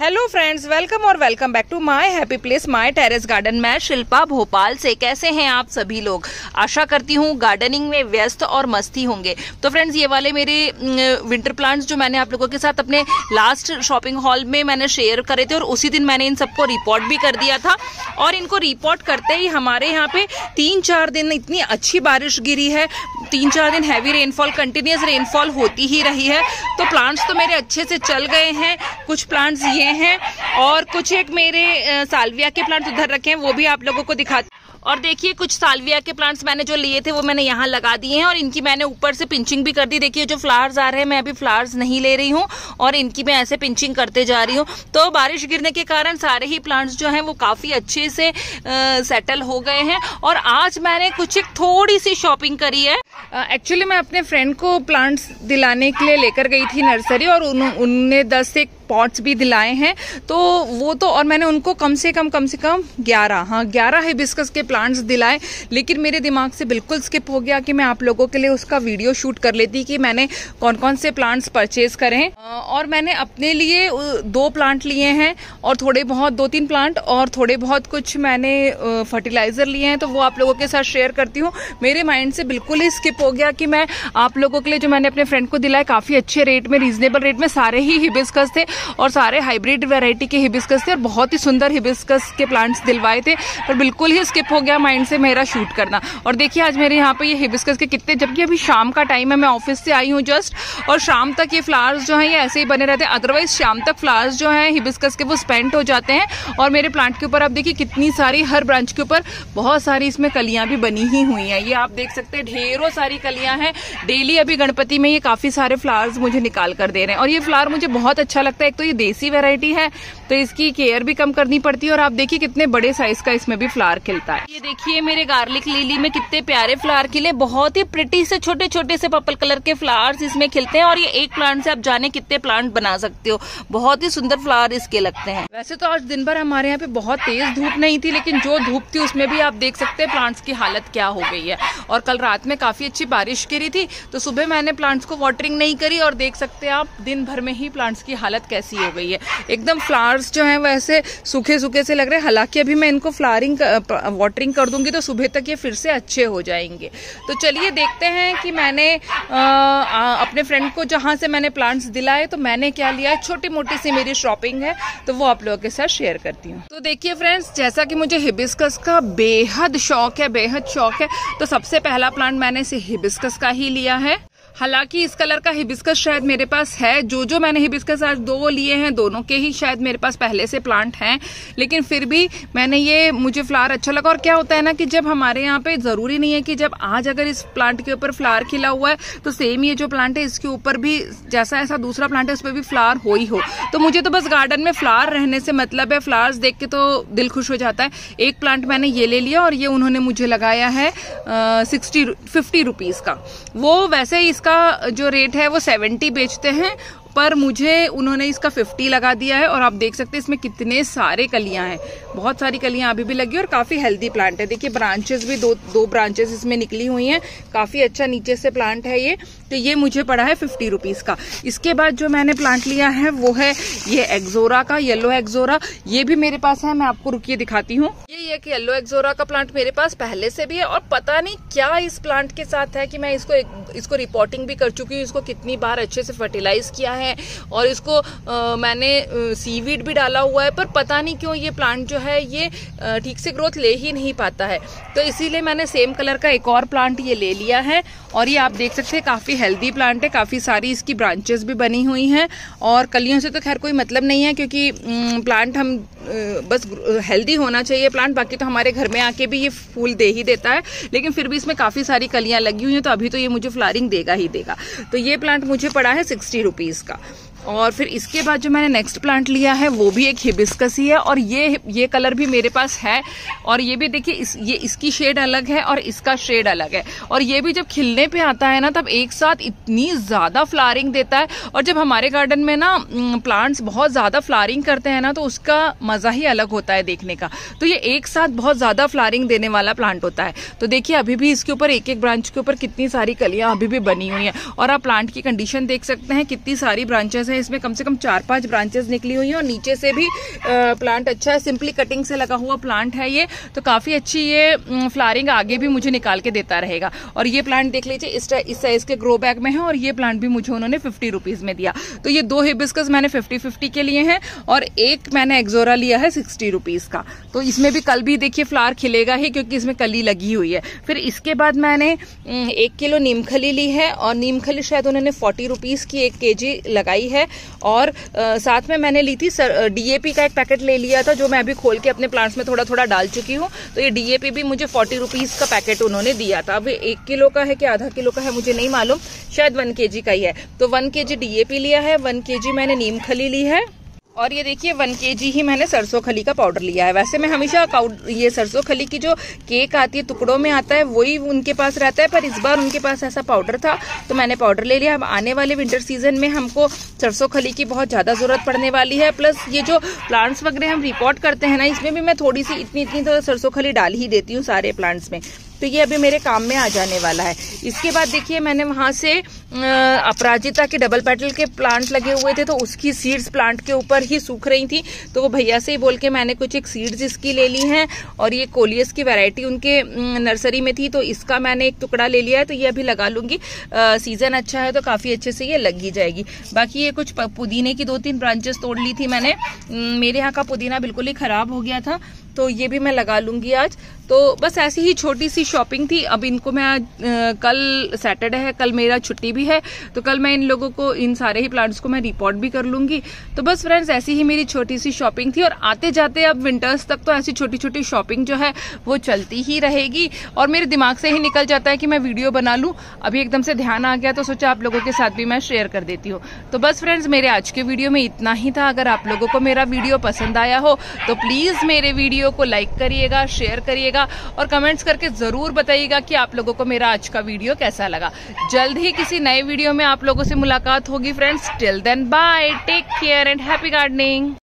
Hello friends welcome और welcome back to my happy place my terrace garden मैं शिल्पा भोपाल से। कैसे हैं आप सभी लोग? आशा करती हूँ गार्डनिंग में व्यस्त और मस्ती होंगे। तो फ्रेंड्स ये वाले मेरे विंटर प्लांट्स जो मैंने आप लोगों के साथ अपने लास्ट शॉपिंग हॉल में मैंने शेयर करे थे और उसी दिन मैंने इन सबको रिपोर्ट भी कर दिया था। और इनको रिपोर्ट करते ही हमारे यहाँ पे तीन चार दिन इतनी अच्छी बारिश गिरी है। तीन चार दिन हैवी रेनफॉल कंटिन्यूस रेनफॉल होती ही रही है। तो प्लांट्स तो मेरे अच्छे से चल गए हैं। कुछ प्लांट्स ये हैं और कुछ एक मेरे सालविया के प्लांट्स उधर रखे हैं, वो भी आप लोगों को दिखा और देखिए कुछ सालविया के प्लांट्स मैंने जो लिए थे वो मैंने यहाँ लगा दिए हैं और इनकी मैंने ऊपर से पिंचिंग भी कर दी। देखिए जो फ्लावर्स आ रहे हैं मैं अभी फ्लावर्स नहीं ले रही हूँ और इनकी मैं ऐसे पिंचिंग करते जा रही हूँ। तो बारिश गिरने के कारण सारे ही प्लांट्स जो हैं वो काफ़ी अच्छे से सेटल हो गए हैं और आज मैंने कुछ एक थोड़ी सी शॉपिंग करी है। एक्चुअली मैं अपने फ्रेंड को प्लांट्स दिलाने के लिए लेकर गई थी नर्सरी और उन, दस एक पॉट्स भी दिलाए हैं। तो वो तो और मैंने उनको कम से कम कम से कम ग्यारह हाँ ग्यारह हिबिस्कस के प्लांट्स दिलाए। लेकिन मेरे दिमाग से बिल्कुल स्किप हो गया कि मैं आप लोगों के लिए उसका वीडियो शूट कर लेती कि मैंने कौन कौन से प्लांट्स परचेज करें और मैंने अपने लिए दो प्लांट लिए हैं और थोड़े बहुत दो तीन प्लांट और थोड़े बहुत कुछ मैंने फर्टिलाइज़र लिए हैं। तो वो आप लोगों के साथ शेयर करती हूँ। मेरे माइंड से बिल्कुल ही स्किप हो गया कि मैं आप लोगों के लिए जो मैंने अपने फ्रेंड को दिलाए, काफ़ी अच्छे रेट में रीजनेबल रेट में सारे ही हिबिस्कस थे। और सारे हाइब्रिड वेराइटी के हिबिस्कस थे और बहुत ही सुंदर हिबिस्कस के प्लांट्स दिलवाए थे। पर बिल्कुल ही स्किप हो गया माइंड से मेरा शूट करना। और देखिए आज मेरे यहाँ पर ये हिबिस्कस के कितने जबकि अभी शाम का टाइम है, मैं ऑफ़िस से आई हूँ जस्ट और शाम तक ये फ्लावर्स जो है, ये ऐसे ही बने रहते हैं। अदरवाइज़ शाम तक फ्लावर्स जो है हिबिस्कस के वो स्पेंट हो जाते हैं। और मेरे प्लांट के ऊपर आप देखिए कितनी सारी, हर ब्रांच के ऊपर बहुत सारी इसमें कलियाँ भी बनी ही हुई हैं। ये आप देख सकते हैं, ढेरों सारी कलियाँ हैं। डेली अभी गणपति में ये काफ़ी सारे फ्लावर्स मुझे निकाल कर दे रहे हैं। और ये फ्लावर मुझे बहुत अच्छा लगता है। एक तो ये देसी वेरायटी है तो इसकी केयर भी कम करनी पड़ती है और आप देखिए कितने बड़े साइज़ का इसमें भी फ्लावर खिलता है। ये देखिए मेरे गार्लिक लिली में कितने प्यारे फ्लावर खिले बहुत ही प्रिटी से छोटे छोटे से पर्पल कलर के फ्लावर्स इसमें खिलते हैं और ये एक प्लांट से आप जाने कितने प्लांट बना सकते हो। बहुत ही सुंदर फ्लावर इसके लगते हैं। वैसे तो आज दिन भर हमारे यहाँ पे बहुत तेज धूप नहीं थी लेकिन जो धूप थी उसमें भी आप देख सकते हैं प्लांट्स की हालत क्या हो गई है। और कल रात में काफ़ी अच्छी बारिश गिरी थी तो सुबह मैंने प्लांट्स को वाटरिंग नहीं करी और देख सकते हैं आप दिन भर में ही प्लांट्स की हालत कैसी हो गई है। एकदम फ्लावर्स जो है वैसे सूखे सूखे से लग रहे हैं। हालाँकि अभी मैं इनको फ्लावरिंग वाटरिंग कर दूँगी तो सुबह तक ये फिर से अच्छे हो जाएँगे। तो चलिए देखते हैं कि मैंने आ, आ, अपने फ्रेंड को जहाँ से मैंने प्लांट्स दिलाए तो मैंने क्या लिया। है छोटी मोटी सी मेरी शॉपिंग है तो वो आप लोगों के साथ शेयर करती हूँ। तो देखिए फ्रेंड्स जैसा कि मुझे हिबिस्कस का बेहद शौक है बेहद शौक है तो सबसे पहला प्लांट मैंने इसे हिबिस्कस का ही लिया है। हालाँकि इस कलर का हिबिस्कस शायद मेरे पास है। जो जो मैंने हिबिस्कस आज दो लिए हैं, दोनों के ही शायद मेरे पास पहले से प्लांट हैं। लेकिन फिर भी मैंने ये, मुझे फ्लावर अच्छा लगा। और क्या होता है ना कि जब हमारे यहाँ पे ज़रूरी नहीं है कि जब आज अगर इस प्लांट के ऊपर फ्लावर खिला हुआ है तो सेम ये जो प्लांट है, इसके ऊपर भी जैसा ऐसा दूसरा प्लांट है, उस पर भी फ्लावर हो ही हो। तो मुझे तो बस गार्डन में फ्लावर रहने से मतलब है फ्लावर्स देख के तो दिल खुश हो जाता है। एक प्लांट मैंने ये ले लिया और ये उन्होंने मुझे लगाया है सिक्सटी फिफ्टी रुपीज़ का। वो वैसे ही इसका जो रेट है वो सेवेंटी बेचते हैं पर मुझे उन्होंने इसका 50 लगा दिया है और आप देख सकते हैं इसमें कितने सारे कलियाँ हैं। बहुत सारी कलियाँ अभी भी लगी और काफ़ी हेल्दी प्लांट है। देखिए ब्रांचेस भी दो दो ब्रांचेस इसमें निकली हुई हैं। काफ़ी अच्छा नीचे से प्लांट है ये। तो ये मुझे पड़ा है फिफ्टी रुपीज़ का। इसके बाद जो मैंने प्लांट लिया है, वो है ये एक्जोरा का येलो एक्जोरा ये भी मेरे पास है, मैं आपको रुकिए दिखाती हूँ। ये एक येलो एक्जोरा का प्लांट मेरे पास पहले से भी है और पता नहीं क्या इस प्लांट के साथ है कि मैं इसको इसको रिपोर्टिंग भी कर चुकी हूँ, इसको कितनी बार अच्छे से फर्टिलाइज किया है। और इसको आ, मैंने सीवीड भी डाला हुआ है पर पता नहीं क्यों ये प्लांट जो है ये ठीक से ग्रोथ ले ही नहीं पाता है। तो इसीलिए मैंने सेम कलर का एक और प्लांट ये ले लिया है और ये आप देख सकते हैं काफ़ी हेल्दी प्लांट है काफ़ी सारी इसकी ब्रांचेस भी बनी हुई हैं और कलियों से तो खैर कोई मतलब नहीं है क्योंकि प्लांट हम बस हेल्दी होना चाहिए प्लांट बाकी तो हमारे घर में आके भी ये फूल दे ही देता है। लेकिन फिर भी इसमें काफ़ी सारी कलियाँ लगी हुई हैं तो अभी तो ये मुझे फ्लारिंग देगा ही देगा। तो ये प्लांट मुझे पड़ा है सिक्सटी रुपीज़ का। और फिर इसके बाद जो मैंने नेक्स्ट प्लांट लिया है, वो भी एक हिबिस्कस ही है और ये ये कलर भी मेरे पास है और ये भी देखिए, इस, ये, इसकी शेड अलग है और इसका शेड अलग है और ये भी जब खिलने पे आता है ना, तब एक साथ इतनी ज़्यादा फ्लारिंग देता है और जब हमारे गार्डन में ना प्लांट्स बहुत ज़्यादा फ्लारिंग करते हैं ना तो उसका मज़ा ही अलग होता है देखने का। तो ये एक साथ बहुत ज़्यादा फ्लारिंग देने वाला प्लांट होता है। तो देखिए, अभी भी इसके ऊपर एक एक ब्रांच के ऊपर कितनी सारी कलियाँ अभी भी बनी हुई हैं और आप प्लांट की कंडीशन देख सकते हैं, कितनी सारी ब्रांचेस हैं इसमें कम से कम चार पाँच ब्रांचेस निकली हुई हैं और नीचे से भी प्लांट अच्छा है सिंपली कटिंग से लगा हुआ प्लांट है ये तो काफ़ी अच्छी ये फ्लारिंग आगे भी मुझे निकाल के देता रहेगा। और ये प्लांट देख लीजिए इस, साइज़ के ग्रो बैग में है और ये प्लांट भी मुझे उन्होंने फिफ्टी रुपीज़ में दिया। तो ये दो हिबिस्कस मैंने फिफ्टी फिफ्टी के लिए हैं और एक मैंने एक्जोरा लिया है सिक्सटी रुपीज़ का। तो इसमें भी कल भी देखिए फ्लावर खिलेगा ही क्योंकि इसमें कली लगी हुई है। फिर इसके बाद मैंने एक किलो नीमखली ली है और नीमखली शायद उन्होंने फोर्टी रुपीज़ की एक के लगाई है। और आ, साथ में मैंने ली थी डीएपी का एक पैकेट ले लिया था जो मैं अभी खोल के अपने प्लांट्स में थोड़ा थोड़ा डाल चुकी हूँ। तो ये डीएपी भी मुझे फोर्टी रुपीज़ का पैकेट उन्होंने दिया था। अब एक किलो का है कि आधा किलो का है मुझे नहीं मालूम। शायद वन के का ही है। तो वन के जी डीएपी लिया है वन के मैंने नीम खली ली है। और ये देखिए वन के जी ही मैंने सरसों खली का पाउडर लिया है। वैसे मैं हमेशा ये सरसों खली की जो केक आती है, टुकड़ों में आता है, वही उनके पास रहता है, पर इस बार उनके पास ऐसा पाउडर था तो मैंने पाउडर ले लिया। अब आने वाले विंटर सीज़न में हमको सरसों खली की बहुत ज़्यादा ज़रूरत पड़ने वाली है। प्लस ये जो प्लांट्स वगैरह हम रिपोर्ट करते हैं ना, इसमें भी मैं थोड़ी सी इतनी इतनी तो सरसों खली डाल ही देती हूँ सारे प्लांट्स में। तो ये अभी मेरे काम में आ जाने वाला है। इसके बाद देखिए, मैंने वहाँ से अपराजिता के डबल पेटल के प्लांट लगे हुए थे तो उसकी सीड्स प्लांट के ऊपर ही सूख रही थी। तो वो भैया से ही बोल के मैंने कुछ एक सीड्स इसकी ले ली हैं और ये कोलियस की वैरायटी उनके नर्सरी में थी तो इसका मैंने एक टुकड़ा ले लिया है तो ये अभी लगा लूँगी। सीज़न अच्छा है तो काफ़ी अच्छे से ये लग ही जाएगी। बाकी ये कुछ पुदीने की दो तीन ब्रांचेस तोड़ ली थी मैंने। मेरे यहाँ का पुदीना बिल्कुल ही खराब हो गया था तो ये भी मैं लगा लूँगी आज। तो बस ऐसी ही छोटी सी शॉपिंग थी। अब इनको मैं आज कल सैटरडे है, कल मेरा छुट्टी भी है तो कल मैं इन लोगों को, इन सारे ही प्लांट्स को मैं रिपोर्ट भी कर लूँगी। तो बस फ्रेंड्स, ऐसी ही मेरी छोटी सी शॉपिंग थी और आते जाते अब विंटर्स तक तो ऐसी छोटी छोटी शॉपिंग जो है, वो चलती ही रहेगी। और मेरे दिमाग से ही निकल जाता है कि मैं वीडियो बना लूँ। अभी एकदम से ध्यान आ गया तो सोचा आप लोगों के साथ भी मैं शेयर कर देती हूँ। तो बस फ्रेंड्स, मेरे आज के वीडियो में इतना ही था। अगर आप लोगों को मेरा वीडियो पसंद आया हो तो प्लीज़ मेरे वीडियो को लाइक करिएगा, शेयर करिएगा। और कमेंट्स करके ज़रूर बताइएगा कि आप लोगों को मेरा आज का वीडियो कैसा लगा। जल्द ही किसी नए वीडियो में आप लोगों से मुलाकात होगी friends till then bye take care and happy gardening